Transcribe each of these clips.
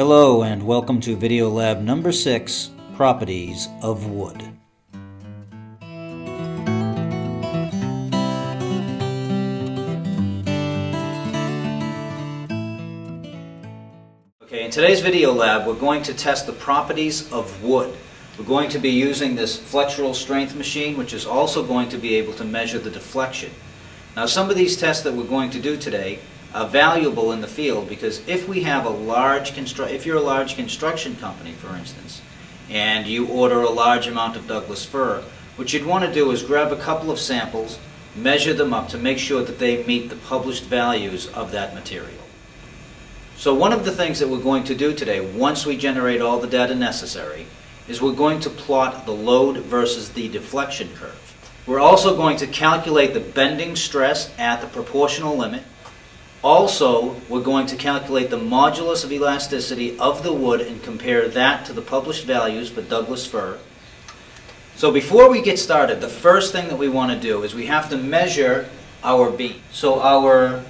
Hello and welcome to Video Lab number 6, Properties of Wood. Okay, in today's video lab we're going to test the properties of wood. We're going to be using this flexural strength machine which is also going to be able to measure the deflection. Now some of these tests that we're going to do today are valuable in the field because if we have a large constru if you're a large construction company, for instance, and you order a large amount of Douglas fir, what you'd want to do is grab a couple of samples, measure them up to make sure that they meet the published values of that material. So one of the things that we're going to do today, once we generate all the data necessary, is we're going to plot the load versus the deflection curve. We're also going to calculate the bending stress at the proportional limit, also, we're going to calculate the modulus of elasticity of the wood and compare that to the published values for Douglas fir. So before we get started, the first thing that we want to do is we have to measure our beam. So our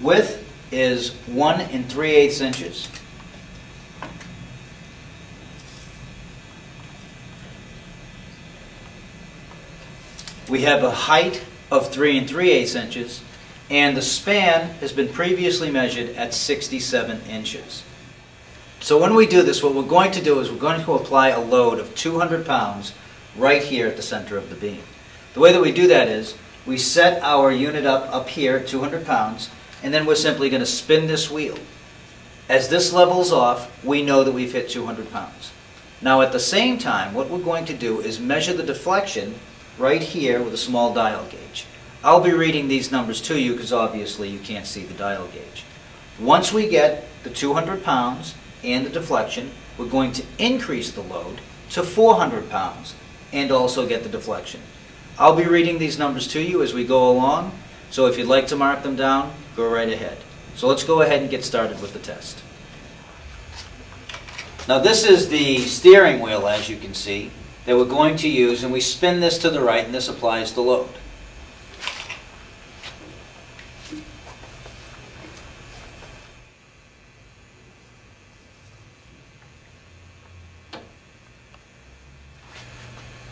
width is 1 and 3 eighths inches. We have a height of 3 and 3 eighths inches and the span has been previously measured at 67 inches. So when we do this, what we're going to do is we're going to apply a load of 200 pounds right here at the center of the beam. The way that we do that is we set our unit up up here at 200 pounds, and then we're simply going to spin this wheel. As this levels off, we know that we've hit 200 pounds. Now at the same time, what we're going to do is measure the deflection right here with a small dial gauge. I'll be reading these numbers to you because obviously you can't see the dial gauge. Once we get the 200 pounds and the deflection, we're going to increase the load to 400 pounds and also get the deflection. I'll be reading these numbers to you as we go along, so if you'd like to mark them down, go right ahead. So let's go ahead and get started with the test. Now this is the steering wheel, as you can see, that we're going to use, and we spin this to the right, and this applies the load.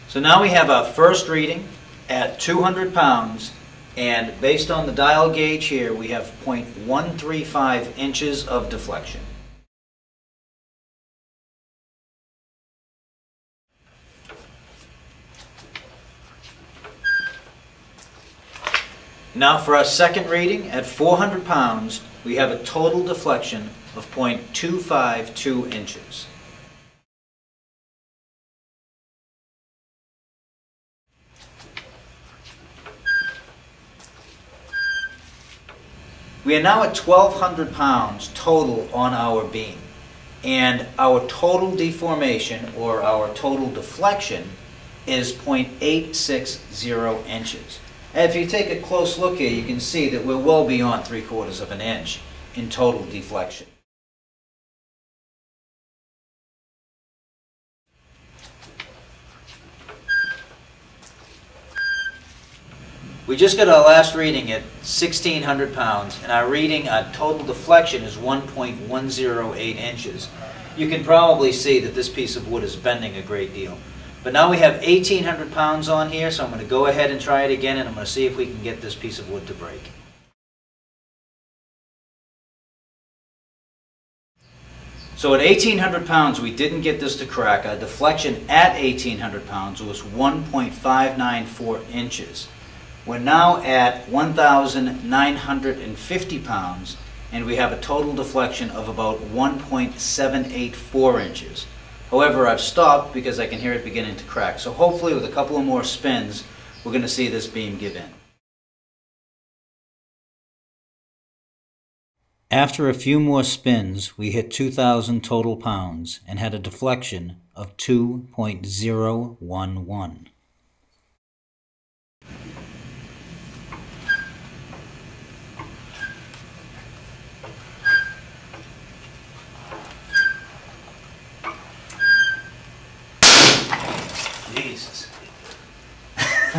So now we have our first reading at 200 pounds and based on the dial gauge here we have 0.135 inches of deflection. Now for our second reading at 400 pounds we have a total deflection of 0.252 inches. We are now at 1,200 pounds total on our beam. And our total deformation, or our total deflection, is 0.860 inches. And if you take a close look here, you can see that we're well beyond three quarters of an inch in total deflection. We just got our last reading at 1,600 pounds, and our reading, our total deflection is 1.108 inches. You can probably see that this piece of wood is bending a great deal. But now we have 1,800 pounds on here, so I'm going to go ahead and try it again, and I'm going to see if we can get this piece of wood to break. So at 1,800 pounds, we didn't get this to crack. Our deflection at 1,800 pounds was 1.594 inches. We're now at 1,950 pounds and we have a total deflection of about 1.784 inches. However, I've stopped because I can hear it beginning to crack. So hopefully with a couple of more spins, we're going to see this beam give in. After a few more spins, we hit 2,000 total pounds and had a deflection of 2.011.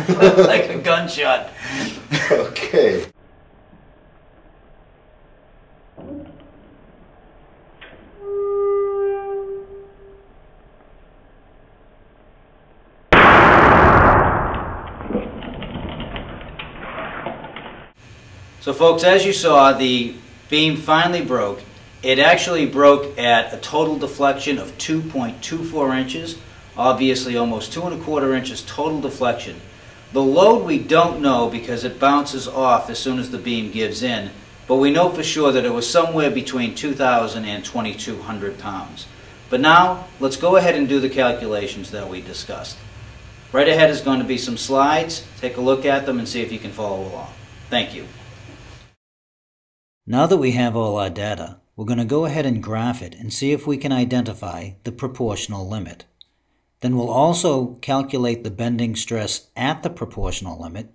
like a gunshot. Okay. So folks, as you saw, the beam finally broke. It actually broke at a total deflection of 2.24 inches, obviously almost two and a quarter inches total deflection. The load we don't know because it bounces off as soon as the beam gives in, but we know for sure that it was somewhere between 2,000 and 2,200 pounds. But now, let's go ahead and do the calculations that we discussed. Right ahead is going to be some slides. Take a look at them and see if you can follow along. Thank you. Now that we have all our data, we're going to go ahead and graph it and see if we can identify the proportional limit. Then we'll also calculate the bending stress at the proportional limit.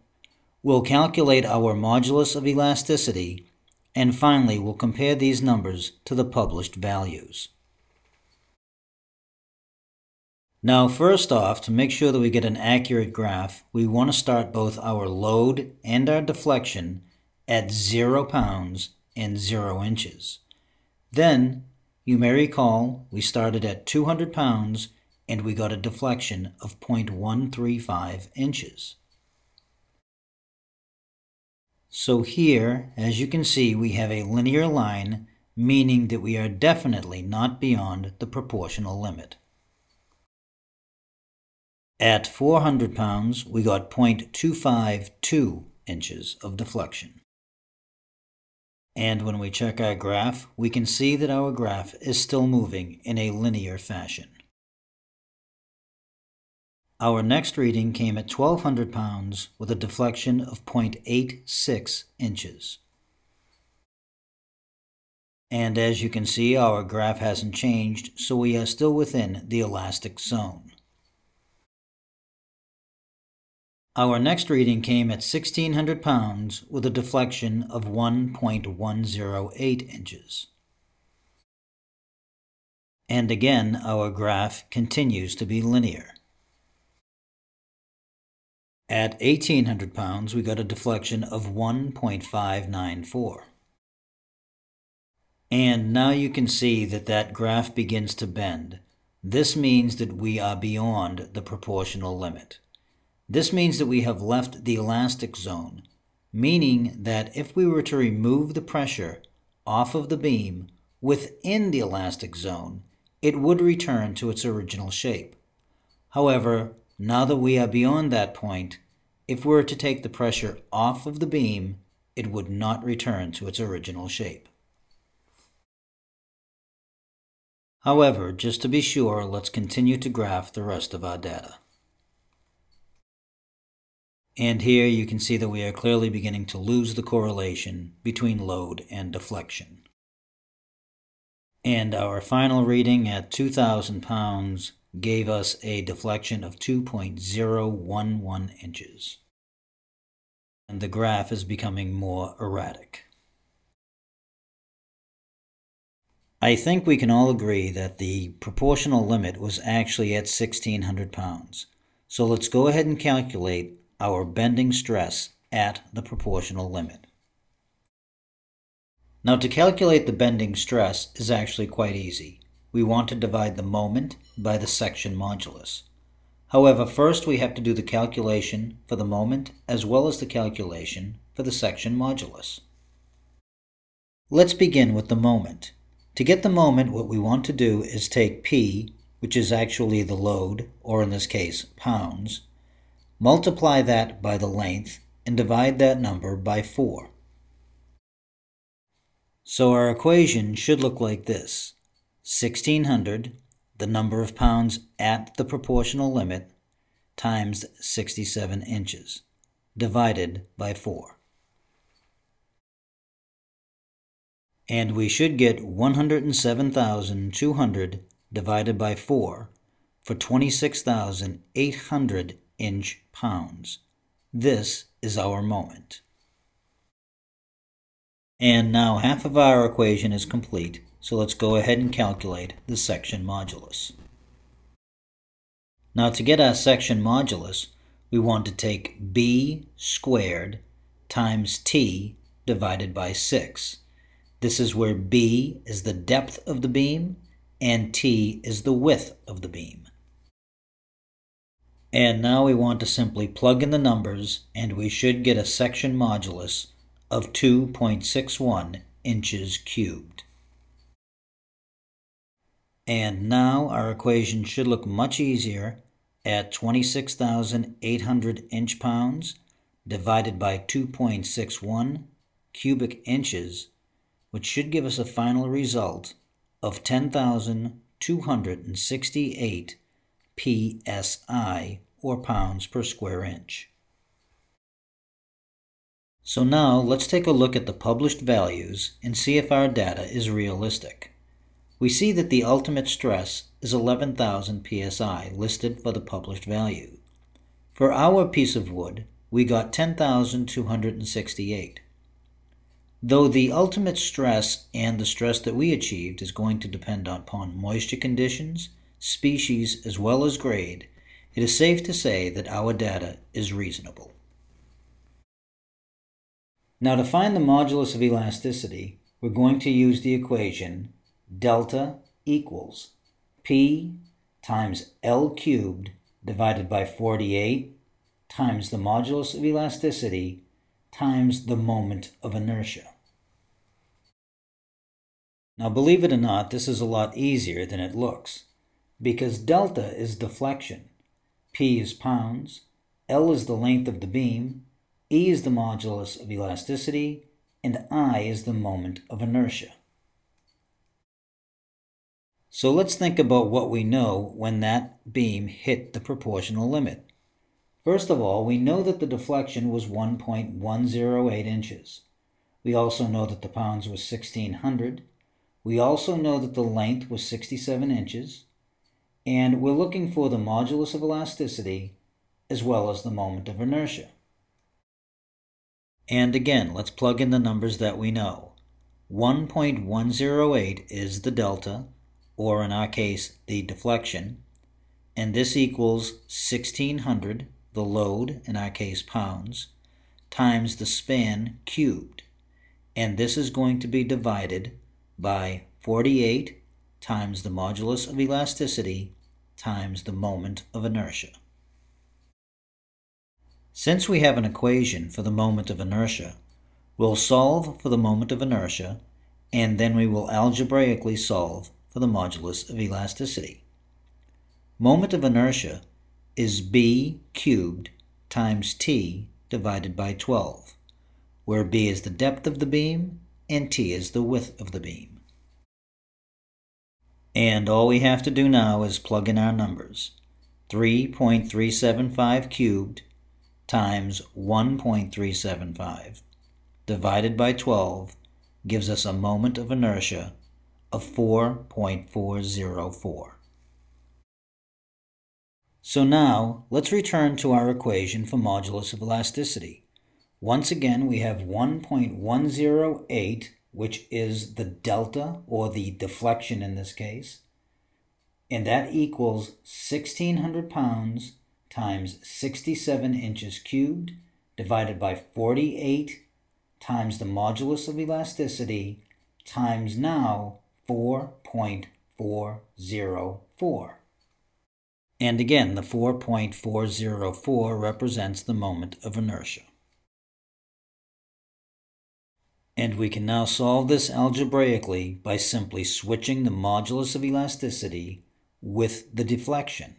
We'll calculate our modulus of elasticity. And finally, we'll compare these numbers to the published values. Now, first off, to make sure that we get an accurate graph, we want to start both our load and our deflection at 0 pounds and 0 inches. Then, you may recall, we started at 200 pounds and we got a deflection of 0.135 inches. So here, as you can see, we have a linear line, meaning that we are definitely not beyond the proportional limit. At 400 pounds, we got 0.252 inches of deflection. And when we check our graph, we can see that our graph is still moving in a linear fashion. Our next reading came at 1200 pounds with a deflection of 0.86 inches. And as you can see, our graph hasn't changed, so we are still within the elastic zone. Our next reading came at 1600 pounds with a deflection of 1.108 inches. And again, our graph continues to be linear. At 1800 pounds, we got a deflection of 1.594. And now you can see that that graph begins to bend. This means that we are beyond the proportional limit. This means that we have left the elastic zone, meaning that if we were to remove the pressure off of the beam within the elastic zone, it would return to its original shape. However, now that we are beyond that point, if we were to take the pressure off of the beam, it would not return to its original shape. However, just to be sure, let's continue to graph the rest of our data. And here you can see that we are clearly beginning to lose the correlation between load and deflection. And our final reading at 2,000 pounds gave us a deflection of 2.011 inches. And the graph is becoming more erratic. I think we can all agree that the proportional limit was actually at 1600 pounds. So let's go ahead and calculate our bending stress at the proportional limit. Now to calculate the bending stress is actually quite easy. We want to divide the moment by the section modulus. However, first we have to do the calculation for the moment as well as the calculation for the section modulus. Let's begin with the moment. To get the moment, what we want to do is take P, which is actually the load, or in this case, pounds, Multiply that by the length and divide that number by 4. So our equation should look like this. 1600, the number of pounds at the proportional limit, times 67 inches, divided by 4. And we should get 107,200 divided by 4 for 26,800 inch pounds. This is our moment. And now half of our equation is complete, so let's go ahead and calculate the section modulus. Now to get our section modulus, we want to take b squared times t divided by 6. This is where b is the depth of the beam and t is the width of the beam. And now we want to simply plug in the numbers and we should get a section modulus of 2.61 inches cubed. And now our equation should look much easier at 26,800 inch pounds divided by 2.61 cubic inches, which should give us a final result of 10,268 psi, or pounds per square inch. So now let's take a look at the published values and see if our data is realistic. We see that the ultimate stress is 11,000 psi listed for the published value. For our piece of wood, we got 10,268. Though the ultimate stress and the stress that we achieved is going to depend upon moisture conditions, species, as well as grade, it is safe to say that our data is reasonable. Now to find the modulus of elasticity, we're going to use the equation delta equals P times L cubed divided by 48 times the modulus of elasticity times the moment of inertia. Now believe it or not, this is a lot easier than it looks because delta is deflection, P is pounds, L is the length of the beam, E is the modulus of elasticity, and I is the moment of inertia. So let's think about what we know when that beam hit the proportional limit. First of all, we know that the deflection was 1.108 inches. We also know that the pounds was 1600. We also know that the length was 67 inches. And we're looking for the modulus of elasticity as well as the moment of inertia. And again, let's plug in the numbers that we know. 1.108 is the delta, or in our case, the deflection, and this equals 1600, the load, in our case pounds, times the span cubed. And this is going to be divided by 48 times the modulus of elasticity times the moment of inertia. Since we have an equation for the moment of inertia, we'll solve for the moment of inertia, and then we will algebraically solve for the modulus of elasticity. Moment of inertia is b cubed times t divided by 12, where b is the depth of the beam and t is the width of the beam. And all we have to do now is plug in our numbers. 3.375 cubed times 1.375 divided by 12 gives us a moment of inertia of 4.404. So now, let's return to our equation for modulus of elasticity. Once again, we have 1.108 which is the delta or the deflection in this case. And that equals 1600 pounds times 67 inches cubed divided by 48 times the modulus of elasticity times now 4.404. And again, the 4.404 represents the moment of inertia. And we can now solve this algebraically by simply switching the modulus of elasticity with the deflection.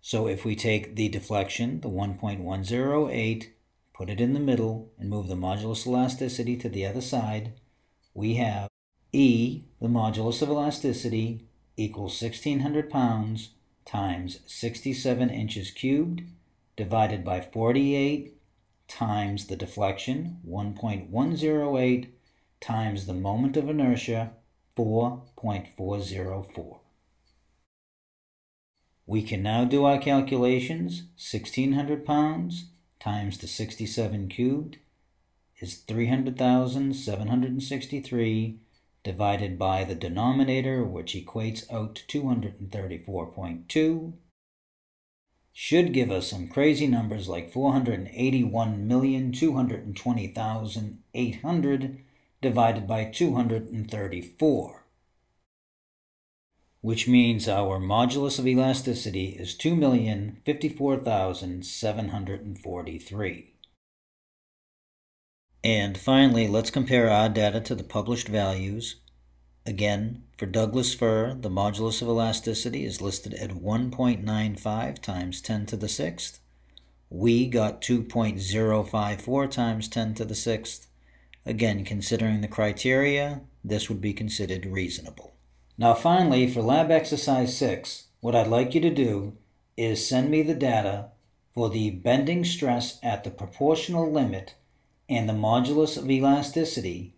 So if we take the deflection, the 1.108, put it in the middle, and move the modulus of elasticity to the other side, we have E, the modulus of elasticity, equals 1600 pounds times 67 inches cubed divided by 48 times the deflection, 1.108, times the moment of inertia, 4.404. We can now do our calculations. 1600 pounds times the 67 cubed is 300,763 divided by the denominator, which equates out to 234.2 should give us some crazy numbers like 481,220,800 divided by 234, which means our modulus of elasticity is 2,054,743. And finally, let's compare our data to the published values. Again, for Douglas fir, the modulus of elasticity is listed at 1.95 times 10 to the 6th. We got 2.054 times 10 to the 6th. Again, considering the criteria, this would be considered reasonable. Now finally, for lab exercise 6, what I'd like you to do is send me the data for the bending stress at the proportional limit and the modulus of elasticity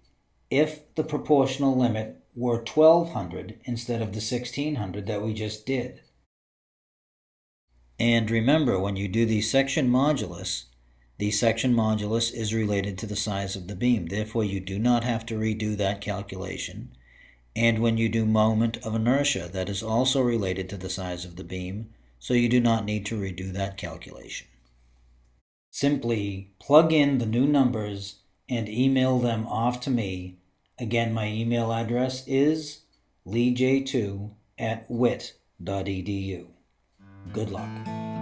if the proportional limit were 1200 instead of the 1600 that we just did. And remember, when you do the section modulus, the section modulus is related to the size of the beam. Therefore, you do not have to redo that calculation. And when you do moment of inertia, that is also related to the size of the beam, so you do not need to redo that calculation. Simply plug in the new numbers and email them off to me. Again, my email address is leej2 at wit.edu. Good luck.